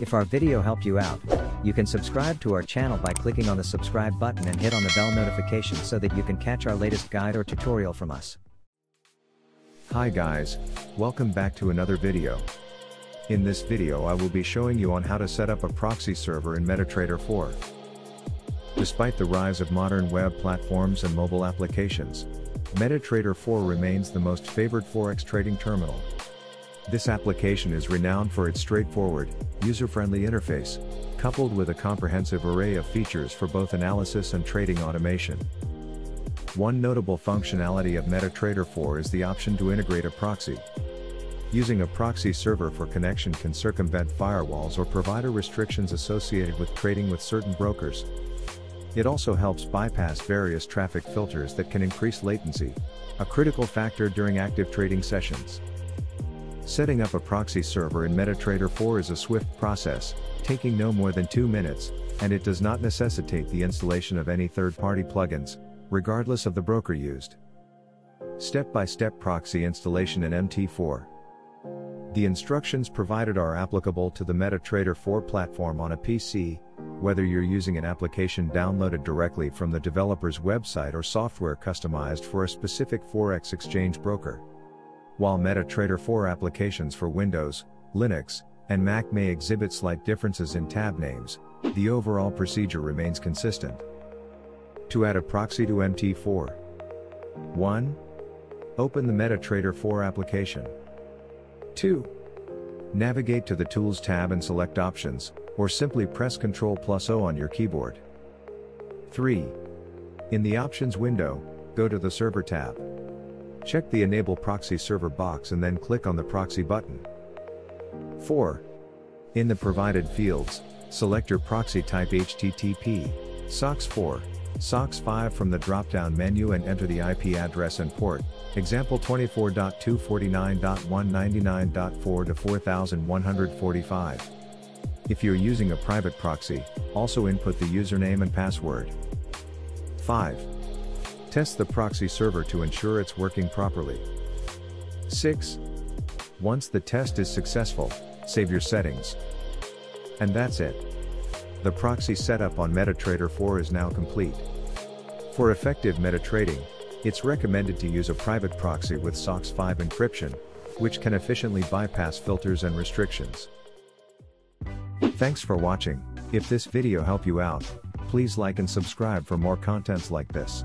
If our video helped you out, you can subscribe to our channel by clicking on the subscribe button and hit on the bell notification so that you can catch our latest guide or tutorial from us. Hi guys, welcome back to another video. In this video I will be showing you on how to set up a proxy server in MetaTrader 4. Despite the rise of modern web platforms and mobile applications, MetaTrader 4 remains the most favored forex trading terminal. This application is renowned for its straightforward, user-friendly interface, coupled with a comprehensive array of features for both analysis and trading automation. One notable functionality of MetaTrader 4 is the option to integrate a proxy. Using a proxy server for connection can circumvent firewalls or provider restrictions associated with trading with certain brokers. It also helps bypass various traffic filters that can increase latency, a critical factor during active trading sessions. Setting up a proxy server in MetaTrader 4 is a swift process, taking no more than 2 minutes, and it does not necessitate the installation of any third-party plugins, regardless of the broker used. Step-by-step proxy installation in MT4. The instructions provided are applicable to the MetaTrader 4 platform on a PC, whether you're using an application downloaded directly from the developer's website or software customized for a specific Forex exchange broker. While MetaTrader 4 applications for Windows, Linux, and Mac may exhibit slight differences in tab names, the overall procedure remains consistent. To add a proxy to MT4 1. Open the MetaTrader 4 application. 2. Navigate to the Tools tab and select Options, or simply press Ctrl plus O on your keyboard. 3. In the Options window, go to the Server tab. Check the Enable Proxy Server box and then click on the Proxy button. 4. In the provided fields, select your proxy type HTTP, SOCKS 4, SOCKS 5 from the drop-down menu and enter the IP address and port, example 24.249.199.4 to 4145. If you're using a private proxy, also input the username and password. 5. Test the proxy server to ensure it's working properly. 6. Once the test is successful, save your settings. And that's it. The proxy setup on MetaTrader 4 is now complete. For effective MetaTrading, it's recommended to use a private proxy with SOCKS 5 encryption, which can efficiently bypass filters and restrictions. Thanks for watching, if this video helped you out, please like and subscribe for more contents like this.